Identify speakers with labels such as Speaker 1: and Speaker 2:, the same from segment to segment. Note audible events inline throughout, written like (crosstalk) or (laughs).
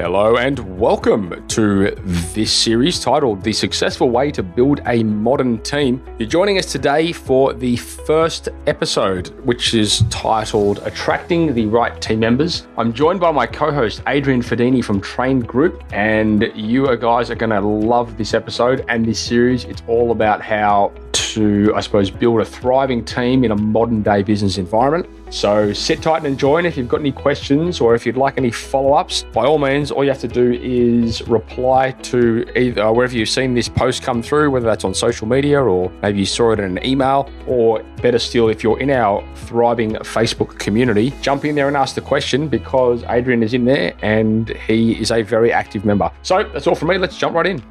Speaker 1: Hello and welcome to this series titled The Successful Way to Build a Modern Team. You're joining us today for the first episode, which is titled Attracting the Right Team Members. I'm joined by my co host, Adrian Fedini from Train Group, and you guys are going to love this episode and this series. It's all about how to, I suppose, build a thriving team in a modern day business environment. So sit tight and enjoy. And if you've got any questions or if you'd like any follow ups, by all means, all you have to do is reply to either uh, wherever you've seen this post come through, whether that's on social media or maybe you saw it in an email, or better still, if you're in our thriving Facebook community, jump in there and ask the question because Adrian is in there and he is a very active member. So that's all from me. Let's jump right in.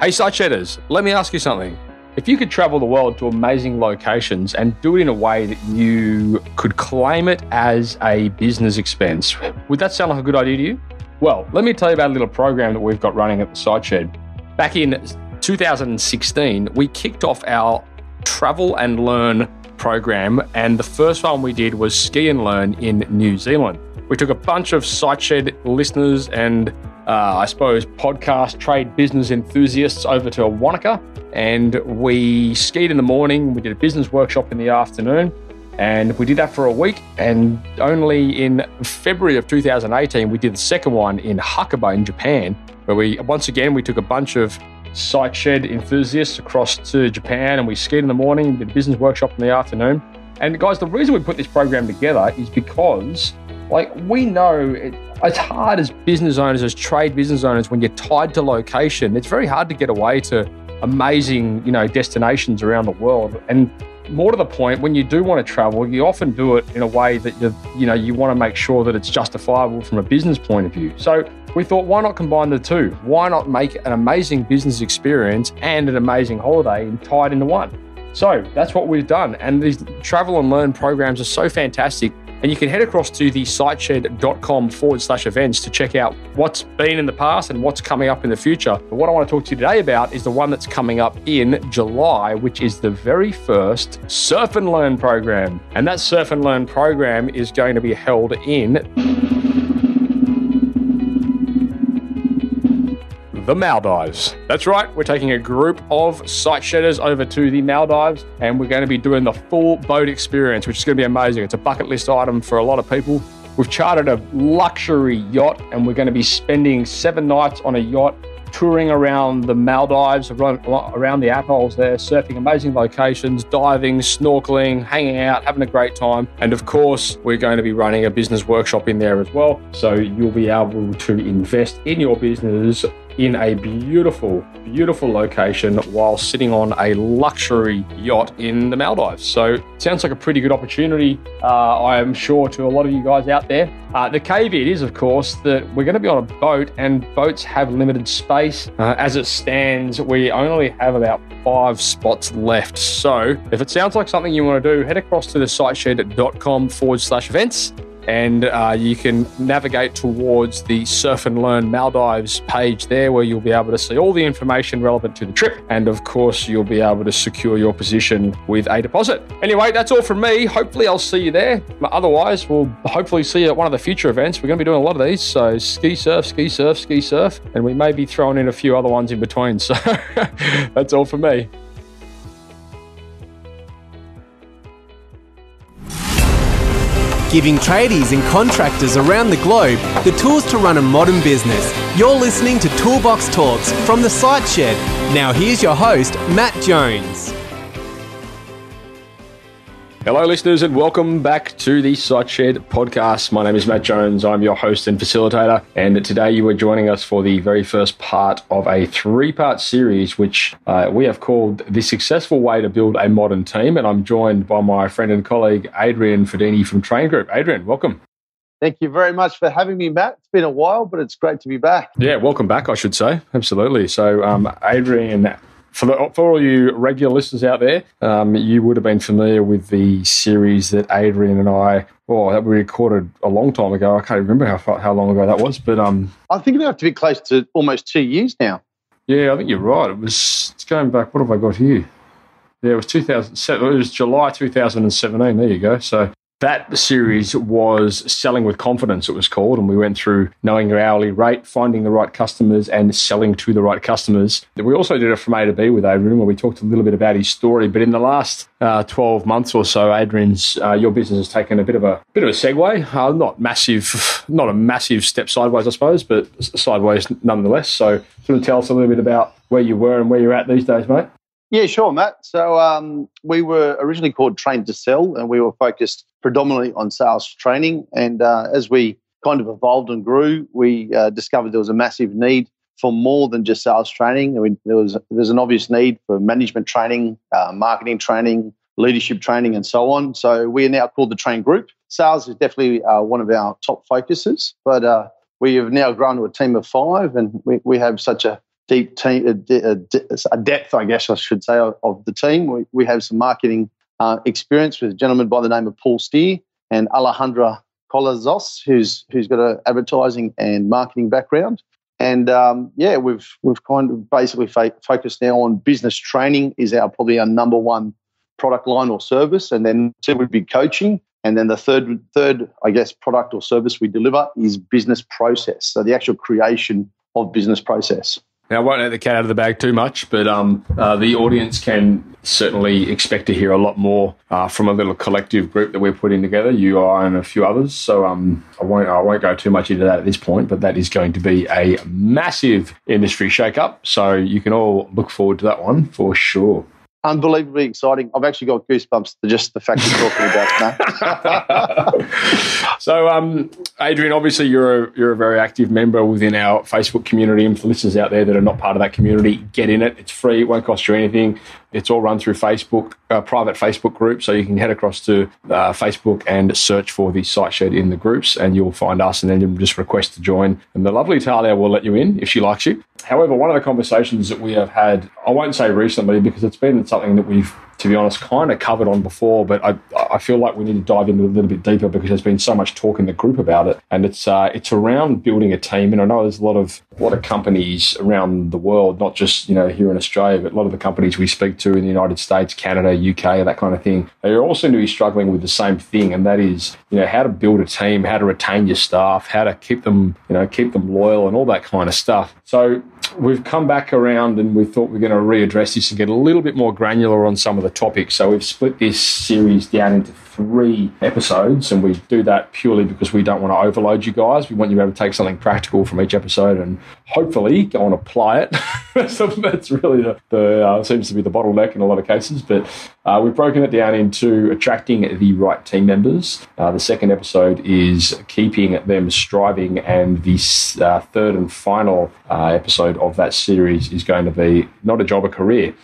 Speaker 1: Hey, site shedders, let me ask you something. If you could travel the world to amazing locations and do it in a way that you could claim it as a business expense, would that sound like a good idea to you? Well, let me tell you about a little program that we've got running at the Site Shed. Back in 2016, we kicked off our Travel and Learn program, and the first one we did was Ski and Learn in New Zealand. We took a bunch of Site Shed listeners and uh, I suppose, podcast trade business enthusiasts over to Wanaka. And we skied in the morning. We did a business workshop in the afternoon. And we did that for a week. And only in February of 2018, we did the second one in Hakuba in Japan, where we, once again, we took a bunch of site shed enthusiasts across to Japan and we skied in the morning, did a business workshop in the afternoon. And guys, the reason we put this program together is because, like, we know it, it's hard as business owners, as trade business owners, when you're tied to location, it's very hard to get away to amazing, you know, destinations around the world. And more to the point, when you do want to travel, you often do it in a way that you, you know, you want to make sure that it's justifiable from a business point of view. So we thought, why not combine the two? Why not make an amazing business experience and an amazing holiday tied into one? So that's what we've done. And these travel and learn programs are so fantastic and you can head across to the siteshed.com forward slash events to check out what's been in the past and what's coming up in the future. But what I want to talk to you today about is the one that's coming up in July, which is the very first Surf and Learn program. And that Surf and Learn program is going to be held in the Maldives. That's right, we're taking a group of site shedders over to the Maldives and we're going to be doing the full boat experience, which is going to be amazing. It's a bucket list item for a lot of people. We've chartered a luxury yacht and we're going to be spending seven nights on a yacht touring around the Maldives, around the atolls there, surfing amazing locations, diving, snorkeling, hanging out, having a great time. And of course, we're going to be running a business workshop in there as well. So you'll be able to invest in your business in a beautiful, beautiful location while sitting on a luxury yacht in the Maldives. So, sounds like a pretty good opportunity, uh, I am sure, to a lot of you guys out there. Uh, the caveat is, of course, that we're going to be on a boat and boats have limited space. Uh, as it stands, we only have about five spots left. So, if it sounds like something you want to do, head across to the siteshed.com forward slash events and uh, you can navigate towards the Surf and Learn Maldives page there, where you'll be able to see all the information relevant to the trip. And of course, you'll be able to secure your position with a deposit. Anyway, that's all from me. Hopefully, I'll see you there. But Otherwise, we'll hopefully see you at one of the future events. We're going to be doing a lot of these. So, ski surf, ski surf, ski surf, and we may be throwing in a few other ones in between. So, (laughs) that's all from me.
Speaker 2: Giving tradies and contractors around the globe the tools to run a modern business. You're listening to Toolbox Talks from the Site Shed. Now, here's your host, Matt Jones.
Speaker 1: Hello, listeners, and welcome back to the Site Shed podcast. My name is Matt Jones. I'm your host and facilitator. And today you are joining us for the very first part of a three part series, which uh, we have called The Successful Way to Build a Modern Team. And I'm joined by my friend and colleague, Adrian Fedini from Train Group. Adrian, welcome.
Speaker 3: Thank you very much for having me, Matt. It's been a while, but it's great to be back.
Speaker 1: Yeah, welcome back, I should say. Absolutely. So, um, Adrian for, the, for all you regular listeners out there, um, you would have been familiar with the series that Adrian and I, well, that we recorded a long time ago. I can't remember how how long ago that was, but um,
Speaker 3: I think it have to be close to almost two years now.
Speaker 1: Yeah, I think you're right. It was it's going back. What have I got here? Yeah, it was 2007. It was July 2017. There you go. So that series was Selling with Confidence, it was called. And we went through knowing your hourly rate, finding the right customers, and selling to the right customers. We also did it from A to B with Adrian, where we talked a little bit about his story. But in the last uh, 12 months or so, Adrian's, uh, your business has taken a bit of a bit of a segue. Uh, not massive, not a massive step sideways, I suppose, but sideways nonetheless. So, sort of tell us a little bit about where you were and where you're at these days, mate.
Speaker 3: Yeah, sure, Matt. So um, we were originally called Train to Sell, and we were focused predominantly on sales training. And uh, as we kind of evolved and grew, we uh, discovered there was a massive need for more than just sales training. I mean, there was there's an obvious need for management training, uh, marketing training, leadership training, and so on. So we are now called the Train Group. Sales is definitely uh, one of our top focuses, but uh, we have now grown to a team of five, and we, we have such a deep team, a, depth, I guess I should say, of, the team. We, we have some marketing uh, experience with a gentleman by the name of Paul Steer and Alejandra Colazos, who's who's got an advertising and marketing background. And um, yeah, we've we've kind of basically focused now on business training is our probably our number one product line or service, and then two would be coaching, and then the third third I guess product or service we deliver is business process. So the actual creation of business process.
Speaker 1: Now, I won't let the cat out of the bag too much, but um, uh, the audience can certainly expect to hear a lot more uh, from a little collective group that we're putting together. You are and a few others. So um, I won't I won't go too much into that at this point, but that is going to be a massive industry shake-up. So you can all look forward to that one for sure
Speaker 3: unbelievably exciting. I've actually got goosebumps just the fact you're talking about
Speaker 1: that. (laughs) so, um, Adrian, obviously you're a, you're a very active member within our Facebook community. And for listeners out there that are not part of that community, get in it. It's free. It won't cost you anything. It's all run through Facebook, a private Facebook group. So you can head across to uh, Facebook and search for the site shed in the groups, and you'll find us. And then just request to join. And the lovely Talia will let you in if she likes you. However, one of the conversations that we have had, I won't say recently because it's been something that we've to be honest, kind of covered on before, but I, I feel like we need to dive into a little bit deeper because there's been so much talk in the group about it, and it's uh, it's around building a team. And I know there's a lot of a lot of companies around the world, not just you know here in Australia, but a lot of the companies we speak to in the United States, Canada, UK, that kind of thing. They all seem to be struggling with the same thing, and that is you know how to build a team, how to retain your staff, how to keep them you know keep them loyal, and all that kind of stuff. So we've come back around and we thought we are going to readdress this and get a little bit more granular on some of the topics. So we've split this series down into three episodes, and we do that purely because we don't want to overload you guys. We want you to be able to take something practical from each episode and hopefully go and apply it. (laughs) so that's really the, the uh, seems to be the bottleneck in a lot of cases. But uh, we've broken it down into attracting the right team members. Uh, the second episode is keeping them striving, and the uh, third and final uh, episode of that series is going to be not a job, a career.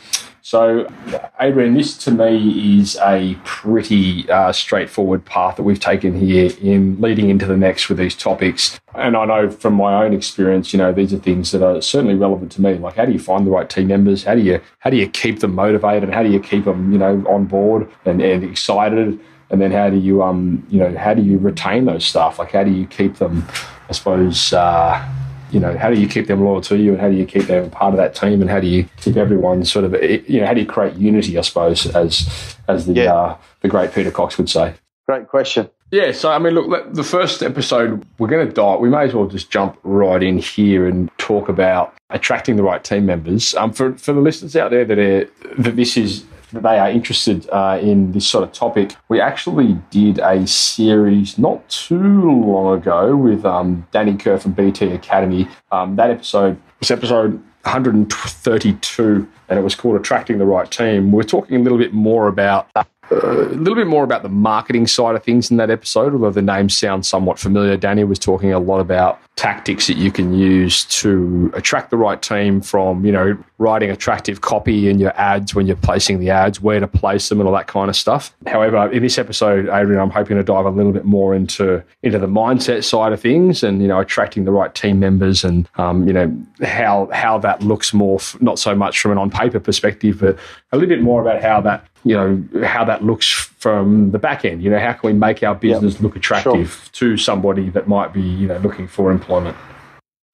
Speaker 1: So, Adrian, this to me is a pretty uh, straightforward path that we've taken here in leading into the next with these topics. And I know from my own experience, you know, these are things that are certainly relevant to me. Like, how do you find the right team members? How do you how do you keep them motivated? How do you keep them, you know, on board and, and excited? And then how do you um you know how do you retain those staff? Like, how do you keep them? I suppose. Uh, you know, how do you keep them loyal to you and how do you keep them part of that team and how do you keep everyone sort of, you know, how do you create unity, I suppose, as as the yeah. uh, the great Peter Cox would say.
Speaker 3: Great question.
Speaker 1: Yeah, so I mean, look, the first episode we're going to dive. We may as well just jump right in here and talk about attracting the right team members. Um, for for the listeners out there that are that this is that they are interested uh, in this sort of topic, we actually did a series not too long ago with um, Danny Kerr from BT Academy. Um, that episode was episode 132, and it was called Attracting the Right Team. We're talking a little bit more about a little bit more about the marketing side of things in that episode, although the name sounds somewhat familiar. Danny was talking a lot about tactics that you can use to attract the right team from, you know, writing attractive copy in your ads when you're placing the ads, where to place them and all that kind of stuff. However, in this episode, Adrian, I'm hoping to dive a little bit more into into the mindset side of things and, you know, attracting the right team members and, um, you know, how how that looks more, f- not so much from an on-paper perspective, but a little bit more about how that you know how that looks from the back end you know how can we make our business yep. look attractive sure. to somebody that might be you know looking for employment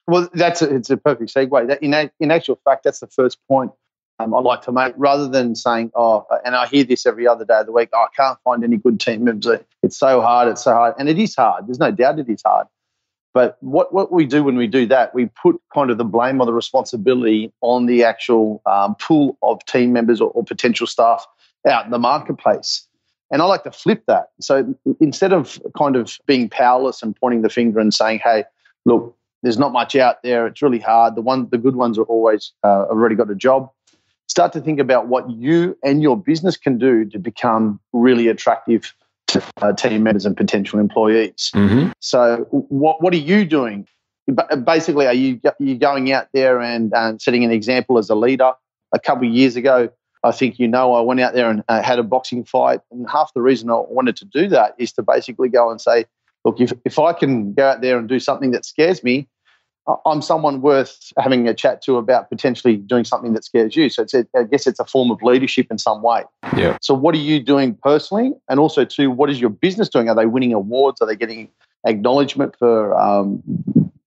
Speaker 3: well that's a, it's a perfect segue that in, in actual fact that's the first point um, I like to make rather than saying, oh, and I hear this every other day of the week, oh, I can't find any good team members. It's so hard. It's so hard. And it is hard. There's no doubt it is hard. But what, what we do when we do that, we put kind of the blame or the responsibility on the actual um, pool of team members or, or potential staff out in the marketplace. And I like to flip that. So instead of kind of being powerless and pointing the finger and saying, hey, look, there's not much out there. It's really hard. The one, the good ones are always uh, already got a job. Start to think about what you and your business can do to become really attractive to uh, team members and potential employees. Mm-hmm. So, what what are you doing? Basically, are you you going out there and uh, setting an example as a leader? A couple of years ago, I think you know, I went out there and uh, had a boxing fight, and half the reason I wanted to do that is to basically go and say, look, if if I can go out there and do something that scares me, I'm someone worth having a chat to about potentially doing something that scares you. So it's a, I guess it's a form of leadership in some way.
Speaker 1: Yeah.
Speaker 3: So what are you doing personally, and also too, what is your business doing? Are they winning awards? Are they getting acknowledgement for um,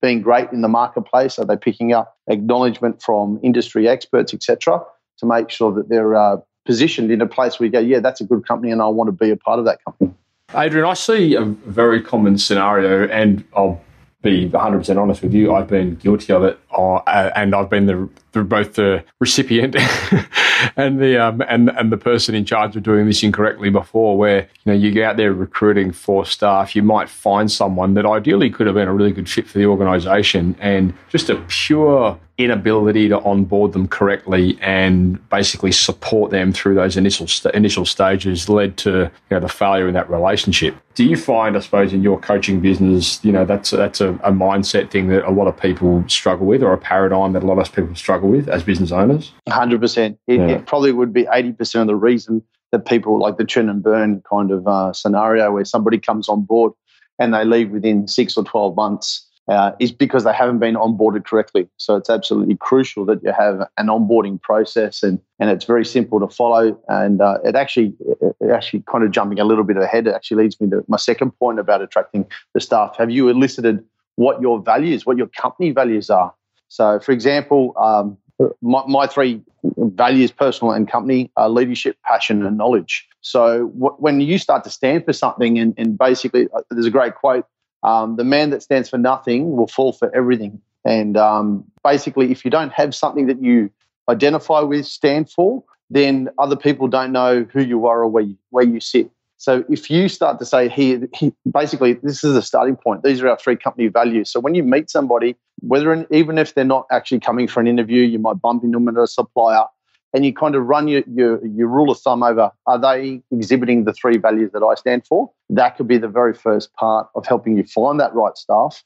Speaker 3: being great in the marketplace? Are they picking up acknowledgement from industry experts, etc., to make sure that they're uh, positioned in a place where you go, yeah, that's a good company, and I want to be a part of that company.
Speaker 1: Adrian, I see a very common scenario, and I'll be 100% honest with you, I've been guilty of it, uh, and I've been the, the both the recipient (laughs) and the um, and and the person in charge of doing this incorrectly before. Where you know you get out there recruiting for staff, you might find someone that ideally could have been a really good fit for the organisation, and just a pure inability to onboard them correctly and basically support them through those initial st- initial stages led to you know the failure in that relationship. Do you find, I suppose, in your coaching business, you know that's that's a, a mindset thing that a lot of people struggle with, or a paradigm that a lot of people struggle with as business owners?
Speaker 3: Hundred percent. It, yeah. it probably would be eighty percent of the reason that people like the churn and burn kind of uh, scenario where somebody comes on board and they leave within six or twelve months uh, is because they haven't been onboarded correctly. So it's absolutely crucial that you have an onboarding process, and and it's very simple to follow. And uh, it actually, it actually, kind of jumping a little bit ahead, it actually leads me to my second point about attracting the staff. Have you elicited what your values, what your company values are? So, for example, um, my, my, three values, personal and company, are leadership, passion, and knowledge. So, when you start to stand for something, and, and basically, uh, there's a great quote um, the man that stands for nothing will fall for everything. And um, basically, if you don't have something that you identify with, stand for, then other people don't know who you are or where you, where you sit. So if you start to say, here, he, basically, this is a starting point. These are our three company values. So when you meet somebody, whether even if they're not actually coming for an interview, you might bump into them at a supplier and you kind of run your, your, your rule of thumb over are they exhibiting the three values that I stand for? That could be the very first part of helping you find that right staff.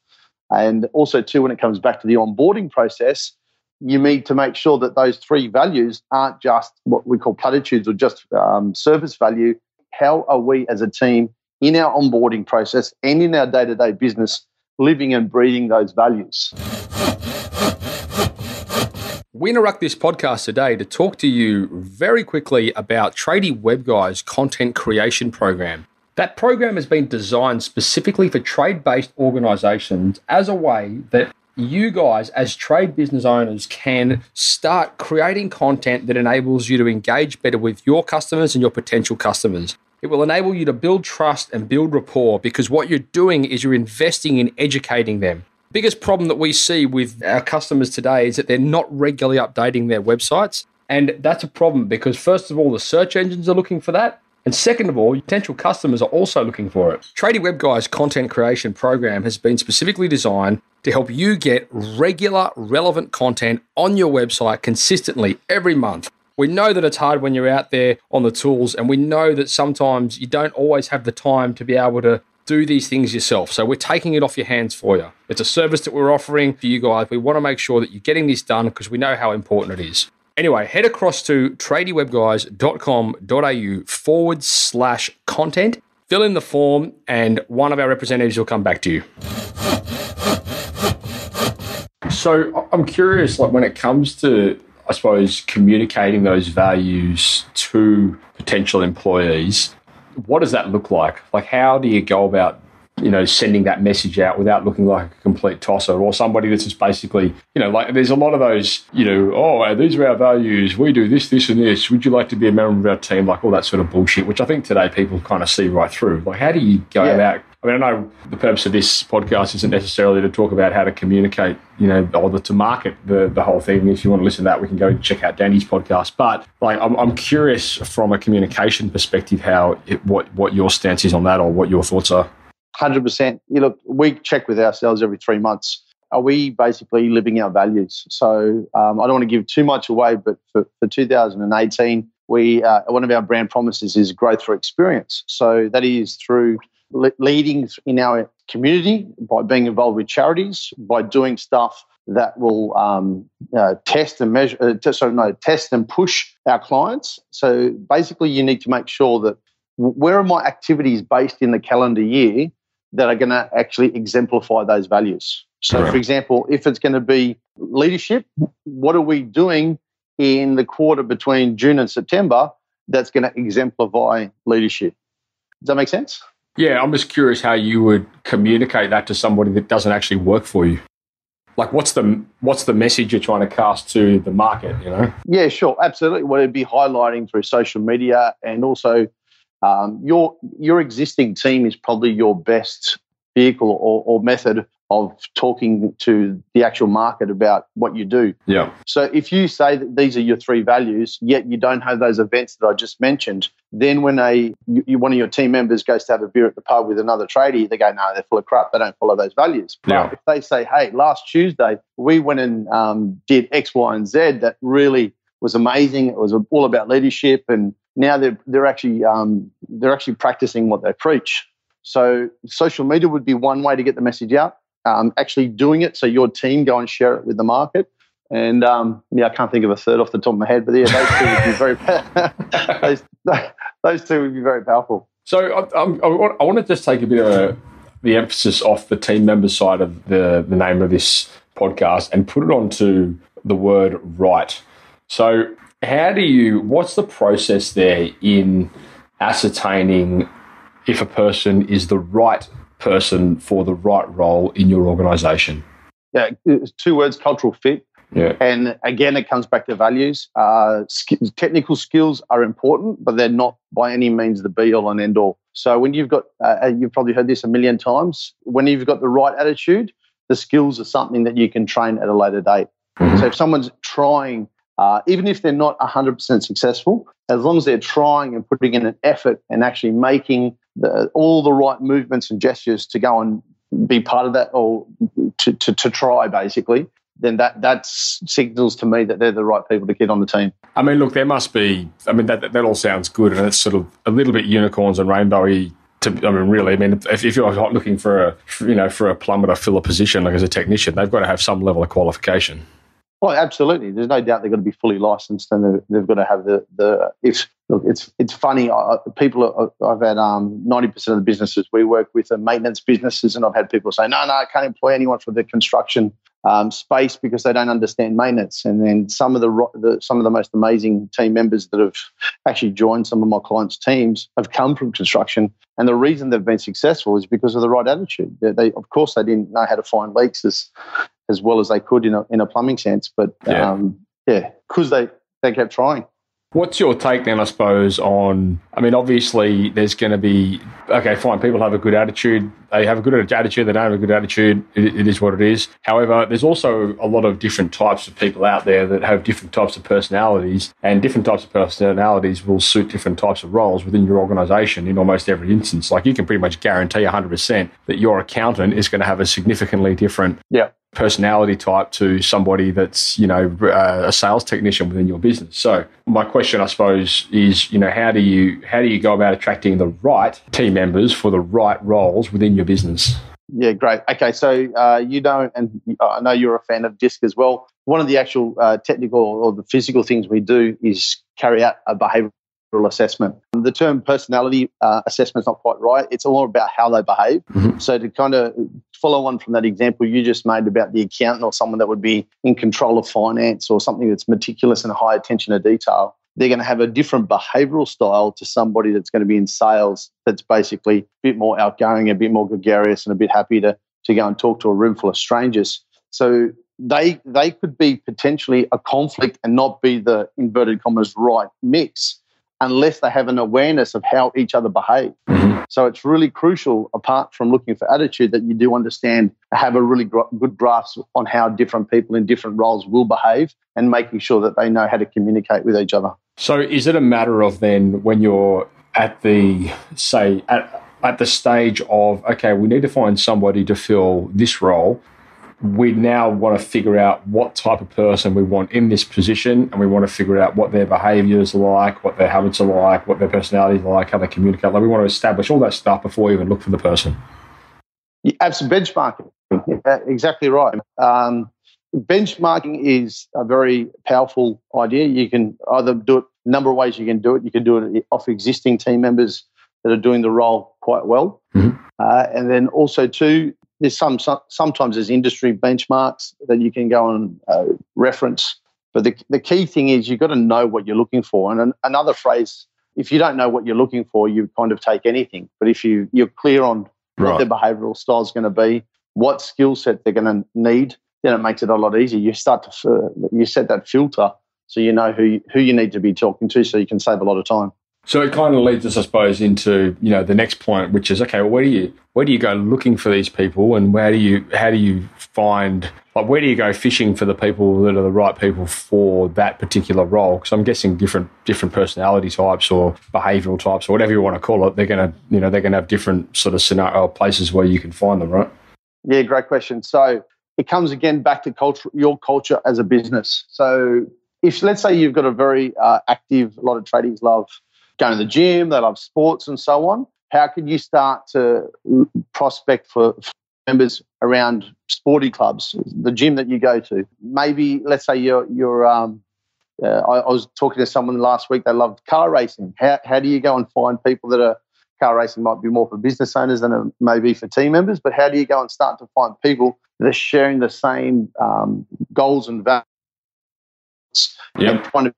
Speaker 3: And also, too, when it comes back to the onboarding process, you need to make sure that those three values aren't just what we call platitudes or just um, service value. How are we as a team in our onboarding process and in our day to day business living and breathing those values?
Speaker 1: We interrupt this podcast today to talk to you very quickly about Tradie Web Guys content creation program. That program has been designed specifically for trade based organizations as a way that you guys, as trade business owners, can start creating content that enables you to engage better with your customers and your potential customers. It will enable you to build trust and build rapport because what you're doing is you're investing in educating them biggest problem that we see with our customers today is that they're not regularly updating their websites. And that's a problem because, first of all, the search engines are looking for that. And second of all, potential customers are also looking for it. Tradie Web Guys content creation program has been specifically designed to help you get regular, relevant content on your website consistently every month. We know that it's hard when you're out there on the tools, and we know that sometimes you don't always have the time to be able to do these things yourself. So we're taking it off your hands for you. It's a service that we're offering for you guys. We want to make sure that you're getting this done because we know how important it is. Anyway, head across to tradiewebguys.com.au forward slash content, fill in the form, and one of our representatives will come back to you. So I'm curious, like when it comes to, I suppose, communicating those values to potential employees, what does that look like? Like, how do you go about you know, sending that message out without looking like a complete tosser or somebody that's just basically, you know, like there's a lot of those, you know, oh, these are our values. We do this, this, and this. Would you like to be a member of our team? Like all that sort of bullshit, which I think today people kind of see right through. Like, how do you go yeah. about I mean, I know the purpose of this podcast isn't necessarily to talk about how to communicate, you know, or to market the, the whole thing. If you want to listen to that, we can go and check out Danny's podcast. But like, I'm, I'm curious from a communication perspective how it, what what your stance is on that, or what your thoughts are.
Speaker 3: Hundred percent. You look, we check with ourselves every three months. Are we basically living our values? So um, I don't want to give too much away, but for, for 2018, we uh, one of our brand promises is growth through experience. So that is through leading in our community by being involved with charities, by doing stuff that will um, uh, test and measure, uh, sorry, no, test and push our clients. So basically, you need to make sure that where are my activities based in the calendar year that are going to actually exemplify those values. So, for example, if it's going to be leadership, what are we doing in the quarter between June and September that's going to exemplify leadership? Does that make sense?
Speaker 1: Yeah, I'm just curious how you would communicate that to somebody that doesn't actually work for you. Like, what's the what's the message you're trying to cast to the market? You know?
Speaker 3: Yeah, sure, absolutely. What it'd be highlighting through social media, and also um, your your existing team is probably your best vehicle or, or method of talking to the actual market about what you do.
Speaker 1: Yeah.
Speaker 3: So if you say that these are your three values, yet you don't have those events that I just mentioned, then when a you, one of your team members goes to have a beer at the pub with another tradie, they go, no, they're full of crap. They don't follow those values. But yeah. if they say, hey, last Tuesday we went and um, did X, Y, and Z that really was amazing. It was all about leadership, and now they're they're actually um, they're actually practicing what they preach. So social media would be one way to get the message out um, actually doing it. So your team go and share it with the market. And um, yeah, I can't think of a third off the top of my head, but yeah, those two would be very (laughs) those, those two would be very powerful.
Speaker 1: So I, I, I want to just take a bit of a, the emphasis off the team member side of the the name of this podcast and put it onto the word right. So how do you? What's the process there in ascertaining if a person is the right person for the right role in your organization?
Speaker 3: Yeah, two words cultural fit.
Speaker 1: Yeah.
Speaker 3: And again, it comes back to values. Uh, technical skills are important, but they're not by any means the be all and end all. So when you've got, uh, uh, you've probably heard this a million times, when you've got the right attitude, the skills are something that you can train at a later date. Mm-hmm. So if someone's trying, uh, even if they're not 100% successful, as long as they're trying and putting in an effort and actually making the, all the right movements and gestures to go and be part of that or to, to, to try basically then that that signals to me that they're the right people to get on the team.
Speaker 1: I mean, look, there must be. I mean, that that all sounds good, and it's sort of a little bit unicorns and rainbowy. To, I mean, really, I mean, if, if you're looking for a, you know, for a plumber to fill a position like as a technician, they've got to have some level of qualification.
Speaker 3: Well, absolutely. There's no doubt they're going to be fully licensed, and they've got to have the the. If look, it's it's funny. I, people, are, I've had um, ninety percent of the businesses we work with are maintenance businesses, and I've had people say, "No, no, I can't employ anyone for the construction um, space because they don't understand maintenance." And then some of the, the some of the most amazing team members that have actually joined some of my clients' teams have come from construction, and the reason they've been successful is because of the right attitude. They, they of course, they didn't know how to find leaks as as well as they could in a in a plumbing sense. But yeah, um, yeah, because they they kept trying.
Speaker 1: What's your take then, I suppose, on? I mean, obviously, there's going to be okay, fine. People have a good attitude. They have a good attitude. They don't have a good attitude. It, it is what it is. However, there's also a lot of different types of people out there that have different types of personalities, and different types of personalities will suit different types of roles within your organisation in almost every instance. Like you can pretty much guarantee 100% that your accountant is going to have a significantly different
Speaker 3: yeah
Speaker 1: personality type to somebody that's you know uh, a sales technician within your business. So my question i suppose is you know how do you how do you go about attracting the right team members for the right roles within your business?
Speaker 3: Yeah great. Okay so uh, you know and i know you're a fan of DISC as well. One of the actual uh, technical or the physical things we do is carry out a behavior assessment. The term personality uh, assessment is not quite right. It's all about how they behave. Mm-hmm. So to kind of follow on from that example you just made about the accountant or someone that would be in control of finance or something that's meticulous and high attention to detail, they're going to have a different behavioral style to somebody that's going to be in sales that's basically a bit more outgoing, a bit more gregarious, and a bit happy to, to go and talk to a room full of strangers. So they they could be potentially a conflict and not be the inverted commas right mix unless they have an awareness of how each other behave. Mm-hmm. So it's really crucial, apart from looking for attitude, that you do understand, have a really gr- good grasp on how different people in different roles will behave and making sure that they know how to communicate with each other.
Speaker 1: So is it a matter of then when you're at the, say, at, at the stage of, okay, we need to find somebody to fill this role we now want to figure out what type of person we want in this position and we want to figure out what their behaviors are like, what their habits are like, what their personalities are like, how they communicate. Like we want to establish all that stuff before we even look for the person.
Speaker 3: Yeah, absolutely. Benchmarking. Yeah, exactly right. Um, benchmarking is a very powerful idea. You can either do it a number of ways you can do it. You can do it off existing team members that are doing the role quite well. Mm-hmm. Uh, and then also, too, there's some, some sometimes there's industry benchmarks that you can go and uh, reference. But the, the key thing is you've got to know what you're looking for. And an, another phrase, if you don't know what you're looking for, you kind of take anything. But if you, you're clear on right. what their behavioral style is going to be, what skill set they're going to need, then it makes it a lot easier. You start to you set that filter so you know who you, who you need to be talking to, so you can save a lot of time.
Speaker 1: So it kind of leads us, I suppose, into you know the next point, which is okay. Well, where do you where do you go looking for these people, and where do you how do you find like where do you go fishing for the people that are the right people for that particular role? Because I'm guessing different different personality types or behavioural types or whatever you want to call it, they're gonna you know they're gonna have different sort of scenario places where you can find them, right?
Speaker 3: Yeah, great question. So it comes again back to culture, your culture as a business. So if let's say you've got a very uh, active, a lot of tradies love going to the gym, they love sports and so on. How can you start to prospect for members around sporty clubs, the gym that you go to? Maybe, let's say you're, you're um, uh, I, I, was talking to someone last week, they loved car racing. How, how do you go and find people that are car racing might be more for business owners than it may be for team members, but how do you go and start to find people that are sharing the same um, goals and values yep. and trying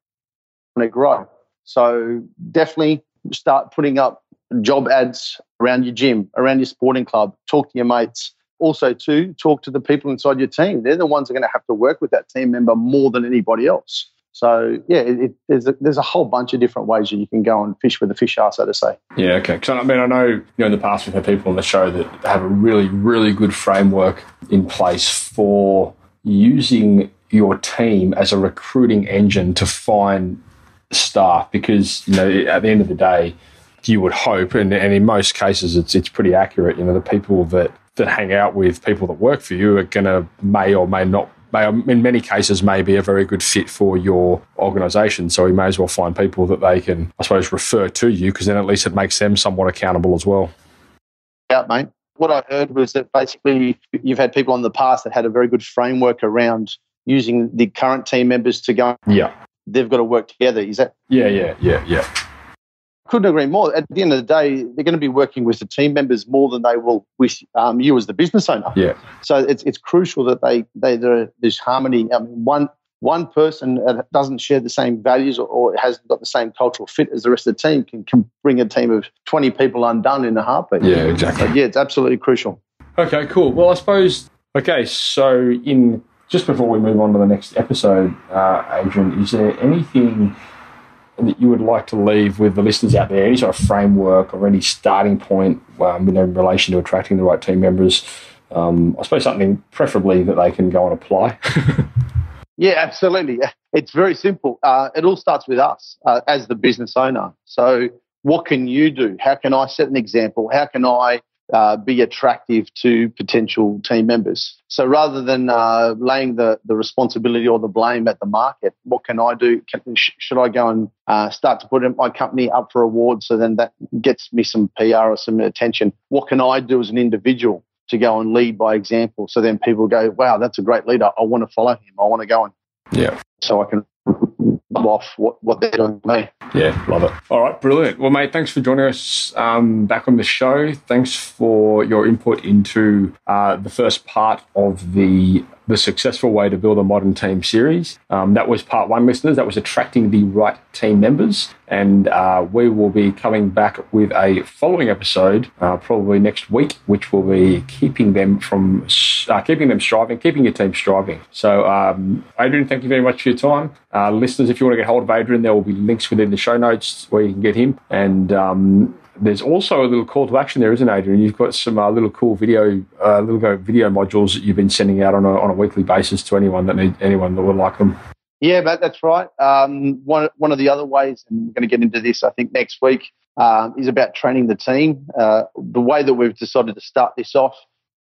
Speaker 3: to grow? So definitely start putting up job ads around your gym, around your sporting club. Talk to your mates. Also, too, talk to the people inside your team. They're the ones that are going to have to work with that team member more than anybody else. So yeah, it, it, there's a, there's a whole bunch of different ways that you can go and fish with the fish are, so to say.
Speaker 1: Yeah, okay. Because I mean, I know you know in the past we've had people on the show that have a really really good framework in place for using your team as a recruiting engine to find staff because you know at the end of the day you would hope and, and in most cases it's it's pretty accurate you know the people that that hang out with people that work for you are going to may or may not may in many cases may be a very good fit for your organization. So you may as well find people that they can i suppose refer to you because then at least it makes them somewhat accountable as well.
Speaker 3: Yeah mate. What i heard was that basically you've had people in the past that had a very good framework around using the current team members to go
Speaker 1: yeah
Speaker 3: they've got to work together. Is that?
Speaker 1: Yeah, yeah, yeah, yeah.
Speaker 3: Couldn't agree more. At the end of the day, they're going to be working with the team members more than they will with um, you as the business owner.
Speaker 1: Yeah.
Speaker 3: So it's it's crucial that they they there's harmony. I mean, one one person that doesn't share the same values or, or hasn't got the same cultural fit as the rest of the team can, can bring a team of 20 people undone in a heartbeat.
Speaker 1: Yeah, exactly.
Speaker 3: yeah, it's absolutely crucial.
Speaker 1: Okay, cool. Well, I suppose, okay, so in just before we move on to the next episode, uh, Adrian, is there anything that you would like to leave with the listeners out there? Any sort of framework or any starting point um, in relation to attracting the right team members? Um, I suppose something preferably that they can go and apply. (laughs)
Speaker 3: yeah, absolutely. It's very simple. Uh, it all starts with us uh, as the business owner. So, what can you do? How can I set an example? How can I uh, be attractive to potential team members. So rather than uh, laying the, the responsibility or the blame at the market, what can I do? Can, sh- should I go and uh, start to put my company up for awards so then that gets me some PR or some attention? What can I do as an individual to go and lead by example? So then people go, wow, that's a great leader. I want to follow him. I want to go and
Speaker 1: yeah.
Speaker 3: So I can off what, what they're doing to me.
Speaker 1: Yeah, love it. All right, brilliant. Well, mate, thanks for joining us um, back on the show. Thanks for your input into uh, the first part of the the successful way to build a modern team series. Um, that was part one, listeners. That was attracting the right team members. And uh, we will be coming back with a following episode, uh, probably next week, which will be keeping them from uh, keeping them striving, keeping your team striving. So, um, Adrian, thank you very much for your time. Uh, listeners, if you want to get hold of Adrian, there will be links within the show notes where you can get him. And um, there's also a little call to action there, isn't it, Adrian? You've got some uh, little cool video, uh, little video modules that you've been sending out on a, on a weekly basis to anyone that need anyone that would like them.
Speaker 3: Yeah, but that's right. Um, one one of the other ways, and we're going to get into this, I think, next week, um, is about training the team. Uh, the way that we've decided to start this off,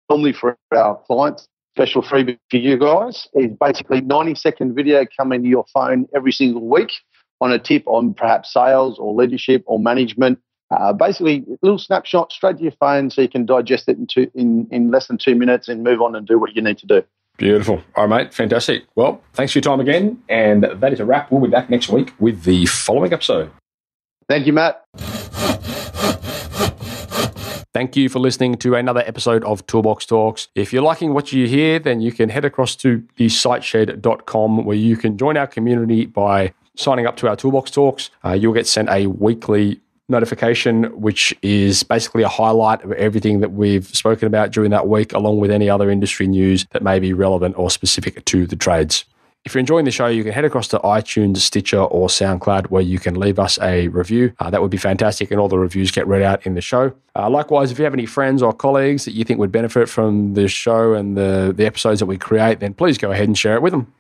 Speaker 3: normally for our clients, special freebie for you guys, is basically 90 second video coming to your phone every single week on a tip on perhaps sales or leadership or management uh, basically, a little snapshot straight to your phone so you can digest it in, two, in, in less than two minutes and move on and do what you need to do.
Speaker 1: Beautiful. All right, mate. Fantastic. Well, thanks for your time again. And that is a wrap. We'll be back next week with the following episode.
Speaker 3: Thank you, Matt.
Speaker 1: Thank you for listening to another episode of Toolbox Talks. If you're liking what you hear, then you can head across to the siteshed.com where you can join our community by signing up to our Toolbox Talks. Uh, you'll get sent a weekly notification, which is basically a highlight of everything that we've spoken about during that week, along with any other industry news that may be relevant or specific to the trades. If you're enjoying the show, you can head across to iTunes, Stitcher, or SoundCloud where you can leave us a review. Uh, that would be fantastic, and all the reviews get read out in the show. Uh, likewise, if you have any friends or colleagues that you think would benefit from the show and the, the episodes that we create, then please go ahead and share it with them.